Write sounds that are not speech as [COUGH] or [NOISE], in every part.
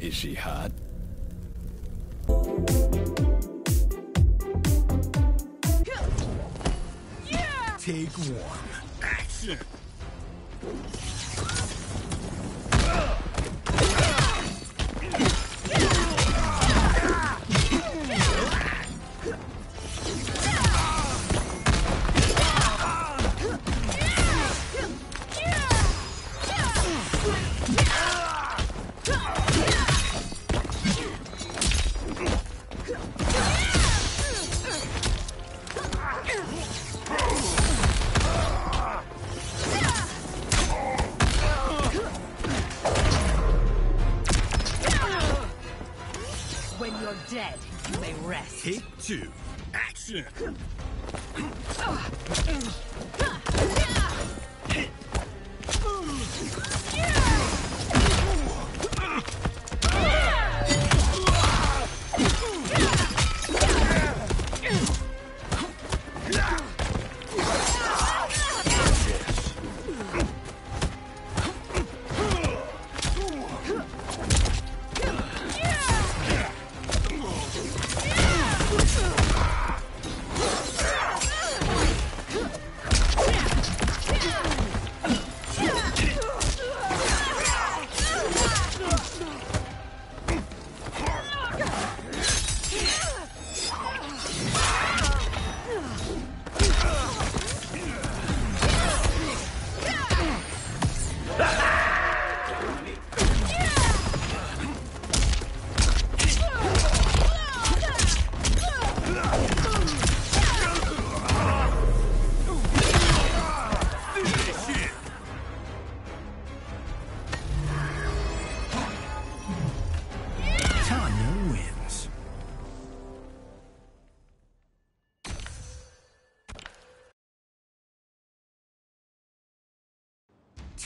Is she hot? Take one. Action! When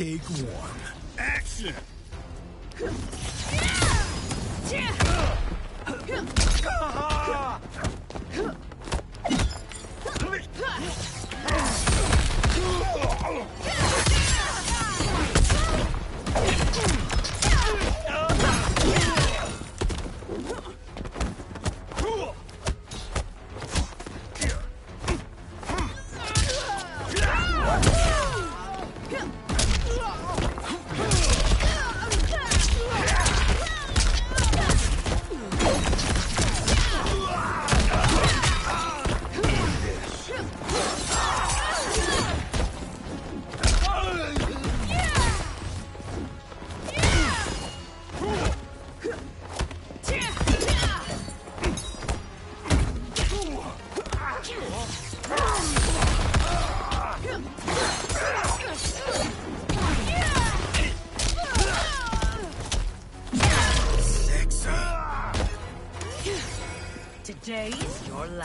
Take one. Action! Today's your last.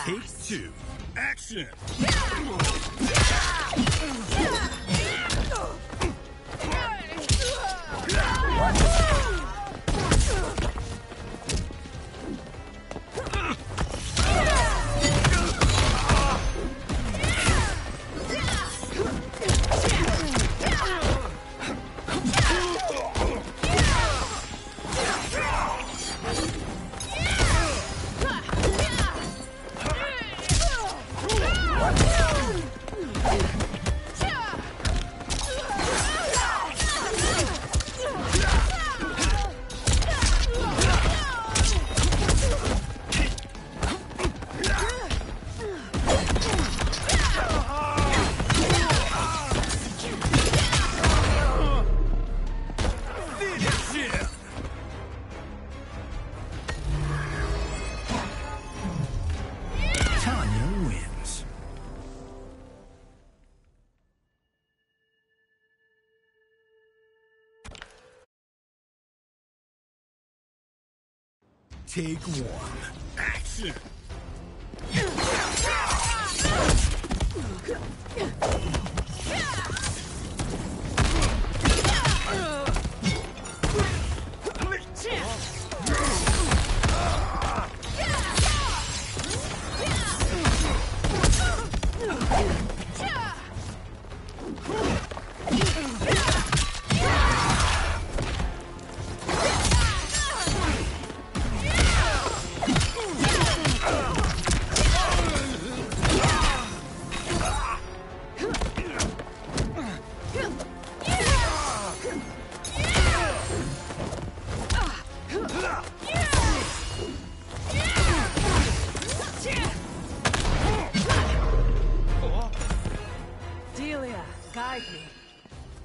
Take two. Action! Finish Take one. Action!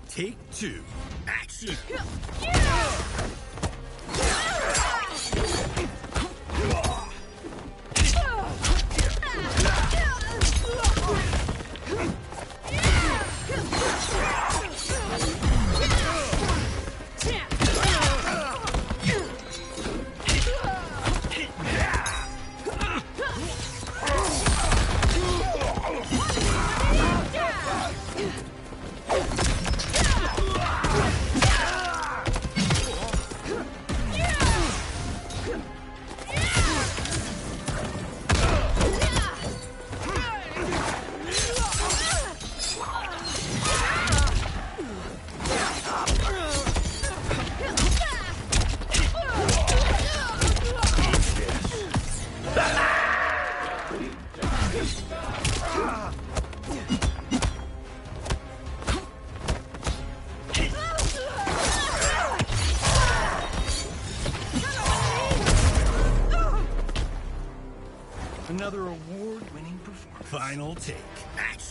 Take two. Action.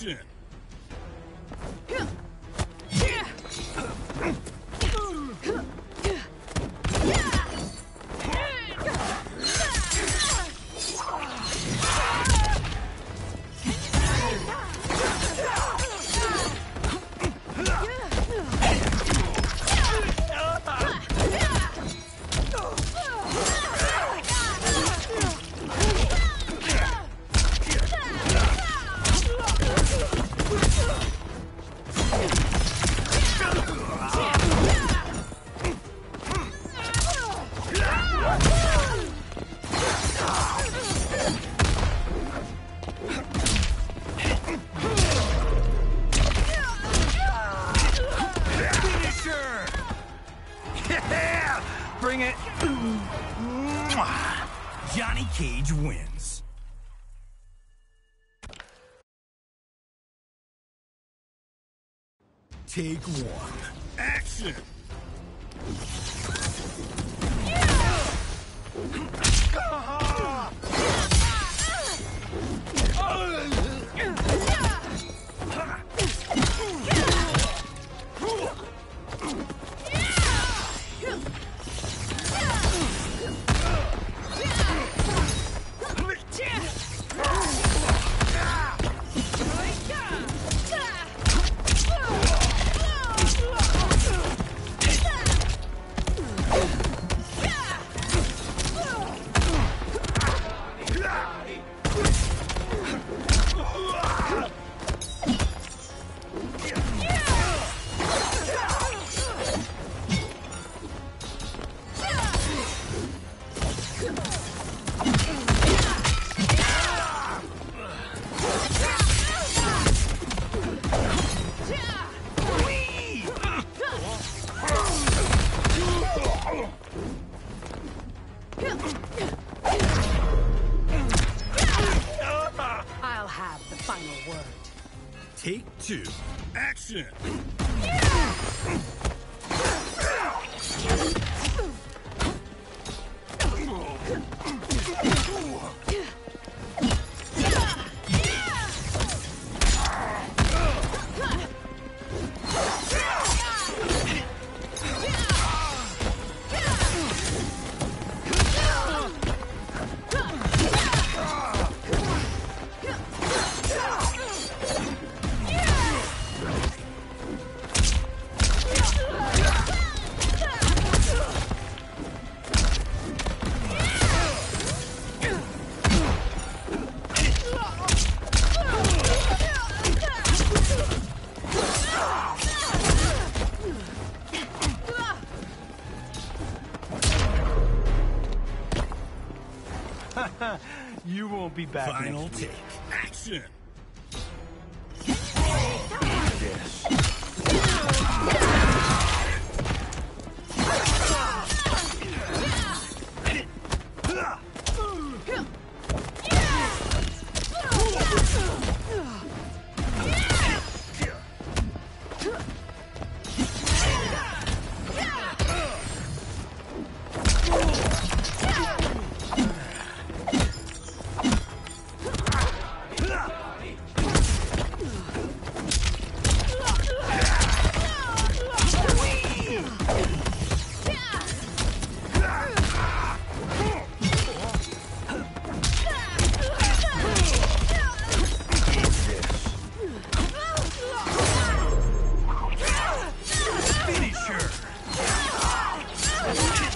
Action! Take one, action! I'll [LAUGHS] Final next take, action! Yes.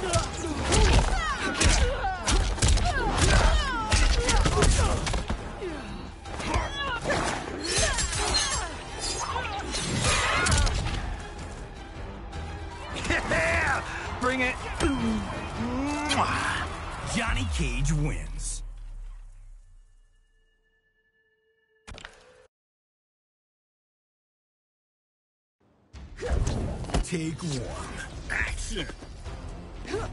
[LAUGHS] Johnny Cage wins. Take one. Action. 何?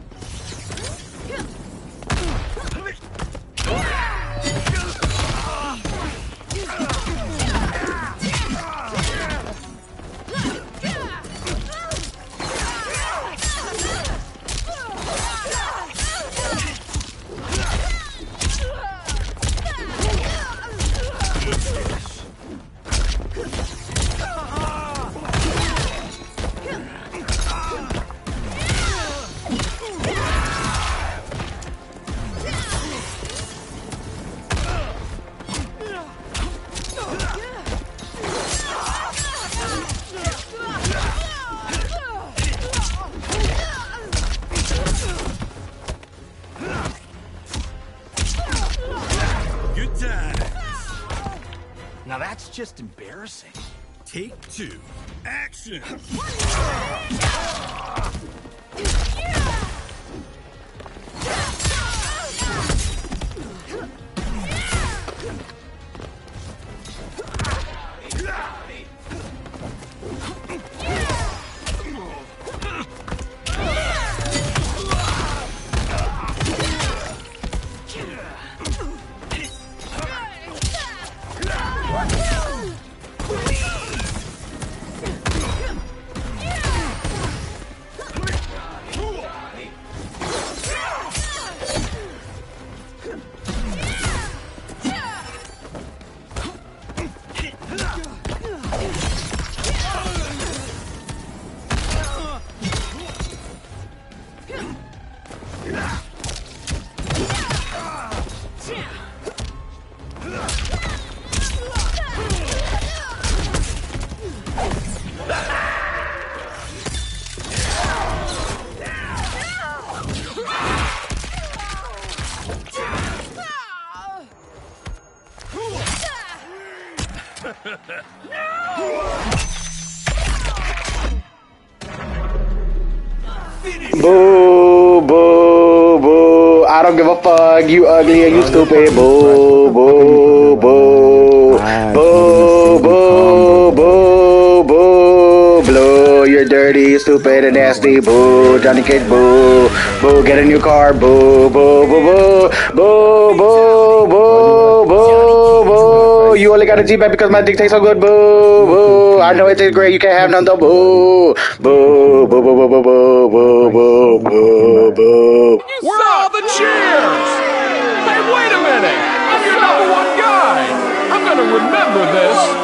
Good times. Now that's just embarrassing. Take two. Action. Yeah. Don't give a fuck. You ugly and you stupid. Boo, boo, boo. Boo, boo, boo, boo. Blue, you're dirty, stupid, and nasty. Boo, Johnny Cage. Boo, boo. Get a new car. Boo, boo, boo, boo. Boo, boo, boo, boo. You only got a G back because my dick tastes so good. Boo, boo. I know it tastes great. You can't have none though. Boo, boo, boo, boo, boo, boo, boo, boo, boo, boo. We're all the cheers. Hey, wait a minute. I'm your number one guy. I'm gonna remember this.